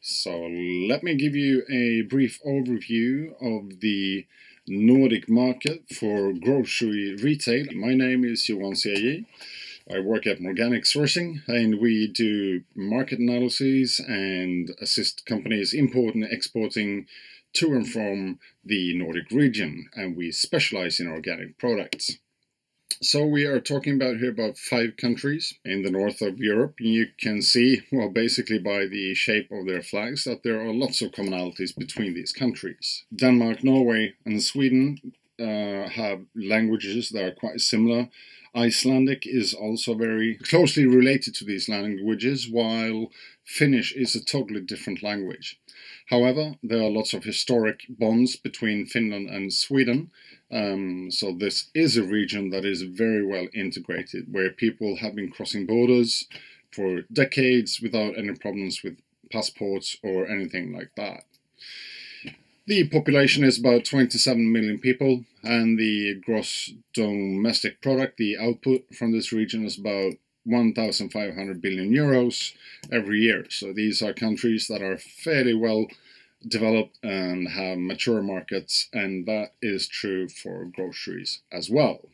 So let me give you a brief overview of the Nordic market for grocery retail. My name is Johan Cejie. I work at Moreganic Sourcing and we do market analyses and assist companies importing and exporting to and from the Nordic region and we specialize in organic products. So we are talking about here about five countries in the north of Europe. You can see, well, basically by the shape of their flags, that there are lots of commonalities between these countries. Denmark, Norway, and Sweden uh, have languages that are quite similar. Icelandic is also very closely related to these languages, while Finnish is a totally different language. However, there are lots of historic bonds between Finland and Sweden, um, so this is a region that is very well integrated, where people have been crossing borders for decades without any problems with passports or anything like that. The population is about 27 million people, and the gross domestic product, the output from this region is about 1,500 billion euros every year. So these are countries that are fairly well developed and have mature markets, and that is true for groceries as well.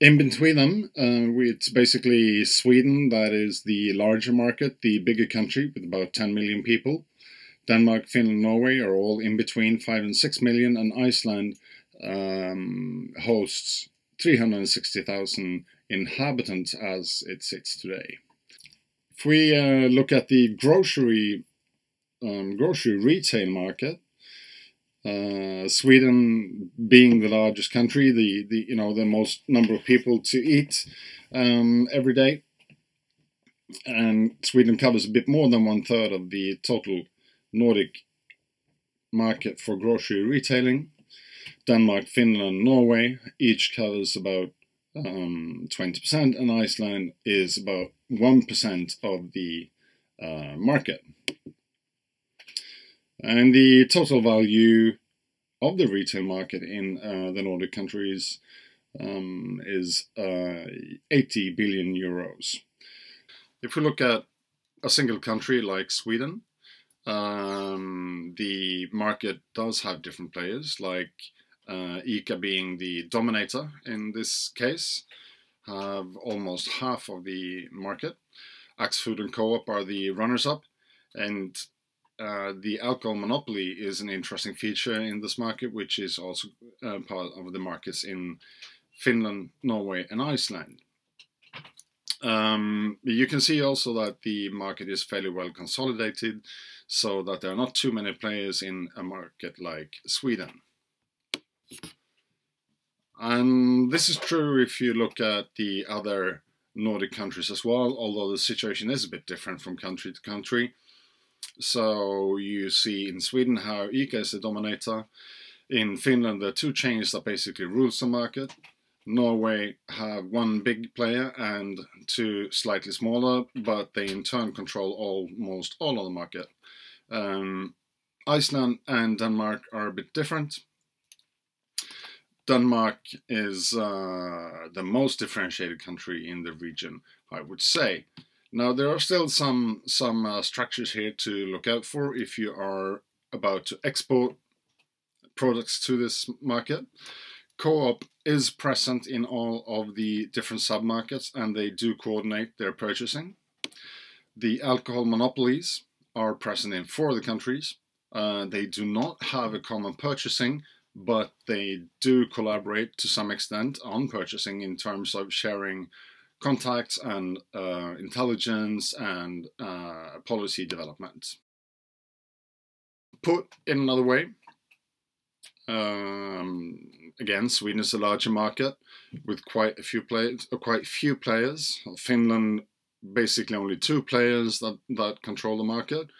In between them, uh, it's basically Sweden that is the larger market, the bigger country with about 10 million people. Denmark, Finland, Norway are all in between 5 and 6 million, and Iceland um, hosts 360,000 inhabitants as it sits today. If we uh, look at the grocery um, grocery retail market. Uh, Sweden being the largest country, the, the you know the most number of people to eat um, every day, and Sweden covers a bit more than one third of the total Nordic market for grocery retailing. Denmark, Finland, Norway each covers about um, 20%, and Iceland is about 1% of the uh, market. And the total value of the retail market in uh, the Nordic countries um, is uh, 80 billion euros. If we look at a single country like Sweden, um, the market does have different players, like uh, ICA being the dominator in this case, have almost half of the market. Axfood and Co-op are the runners-up, and uh, the alcohol monopoly is an interesting feature in this market, which is also uh, part of the markets in Finland, Norway, and Iceland. Um, you can see also that the market is fairly well consolidated, so that there are not too many players in a market like Sweden. And this is true if you look at the other Nordic countries as well, although the situation is a bit different from country to country. So you see in Sweden how ICA is the dominator. In Finland, there are two chains that basically rules the market. Norway have one big player and two slightly smaller, but they in turn control almost all of the market. Um, Iceland and Denmark are a bit different. Denmark is uh, the most differentiated country in the region, I would say. Now there are still some some uh, structures here to look out for if you are about to export products to this market. Co-op is present in all of the different sub-markets and they do coordinate their purchasing. The alcohol monopolies are present in four of the countries. Uh, they do not have a common purchasing, but they do collaborate to some extent on purchasing in terms of sharing contacts and uh, intelligence and uh, policy development. Put in another way, um, again, Sweden is a larger market with quite a few players. Uh, quite few players. Finland, basically only two players that that control the market.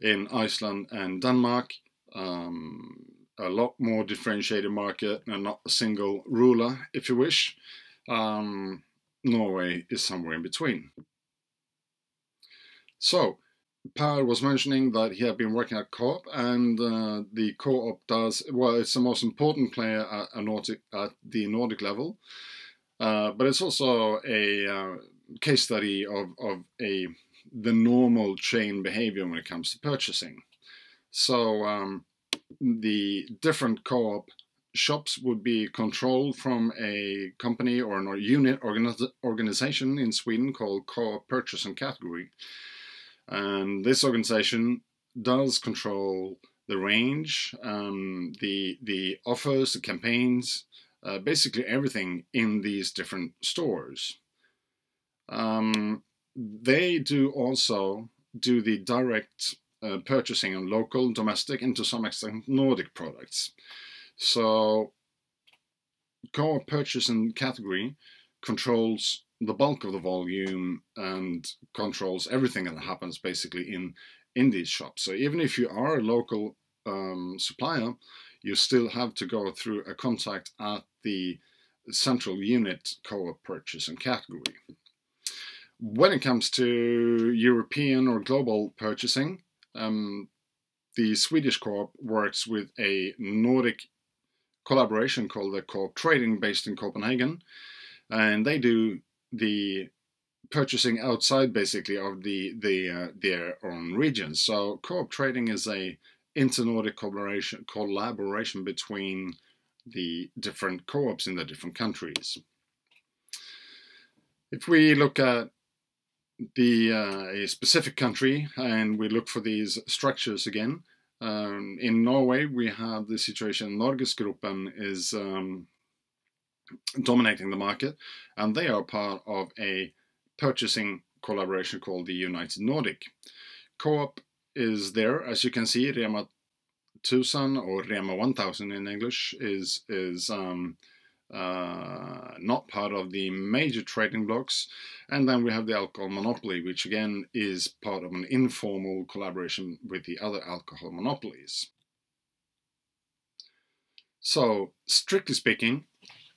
In Iceland and Denmark, um, a lot more differentiated market and not a single ruler, if you wish. Um, Norway is somewhere in between. So, Per was mentioning that he had been working at Co-op, and uh, the Co-op does well. It's the most important player at, Nordic, at the Nordic level, uh, but it's also a uh, case study of, of a the normal chain behavior when it comes to purchasing. So um, the different co-op shops would be controlled from a company or an unit organiz organization in Sweden called Co-op Purchase and Category. And this organization does control the range, um, the the offers, the campaigns, uh, basically everything in these different stores. Um, they do also do the direct uh, purchasing on local, domestic, and to some extent Nordic products. So, co-op category controls the bulk of the volume and controls everything that happens basically in in these shops. So even if you are a local um, supplier, you still have to go through a contact at the central unit co-op category. When it comes to European or global purchasing, um, the Swedish co-op works with a Nordic collaboration called the Co-op Trading based in Copenhagen, and they do the purchasing outside basically of the the uh, their own regions. So co-op trading is a inter-Nordic collaboration collaboration between the different co-ops in the different countries. If we look at the uh, a specific country and we look for these structures again, um, in Norway we have the situation Norgesgruppen is um, dominating the market and they are part of a purchasing collaboration called the United Nordic. Co-op is there, as you can see, Rema 1000 or Rema 1000 in English is is um, uh, not part of the major trading blocks. And then we have the alcohol monopoly, which again is part of an informal collaboration with the other alcohol monopolies. So, strictly speaking,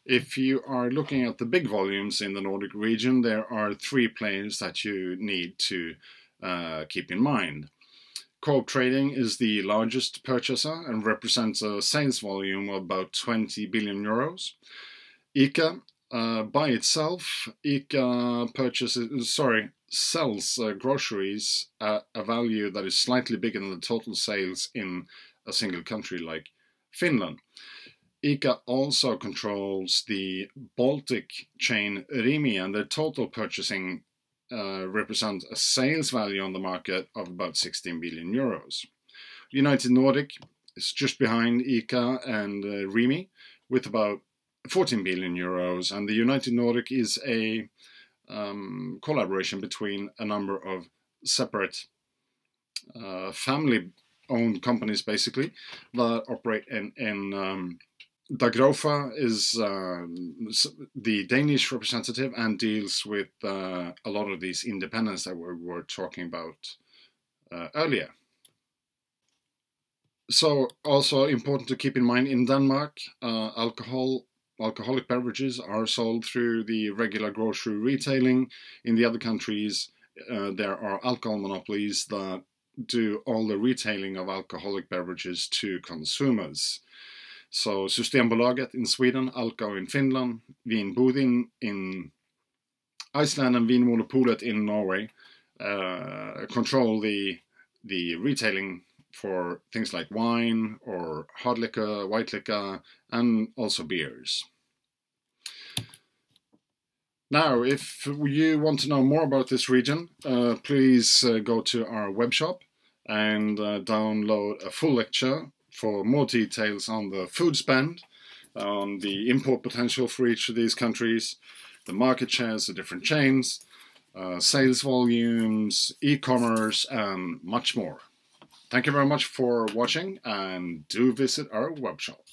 if you are looking at the big volumes in the Nordic region, there are three players that you need to uh, keep in mind. Co-op Trading is the largest purchaser and represents a sales volume of about 20 billion euros. ICA, uh, by itself, ICA purchases, sorry, sells uh, groceries at a value that is slightly bigger than the total sales in a single country like Finland. ICA also controls the Baltic chain Rimi, and their total purchasing uh, represents a sales value on the market of about 16 billion euros. United Nordic is just behind ICA and uh, Rimi with about 14 billion euros, and the United Nordic is a um, collaboration between a number of separate uh, family owned companies basically that operate in, in um, Dagrofa is uh, the Danish representative and deals with uh, a lot of these independents that we were talking about uh, earlier. So, also important to keep in mind in Denmark, uh, alcohol, alcoholic beverages are sold through the regular grocery retailing. In the other countries, uh, there are alcohol monopolies that do all the retailing of alcoholic beverages to consumers. So Systembolaget in Sweden, Alko in Finland, Vinbudin in Iceland and Vinmonopolet in Norway uh, control the the retailing for things like wine or hard liquor, white liquor, and also beers. Now, if you want to know more about this region, uh, please uh, go to our web shop and uh, download a full lecture for more details on the food spend, on the import potential for each of these countries, the market shares, the different chains, uh, sales volumes, e-commerce, and much more. Thank you very much for watching and do visit our webshop.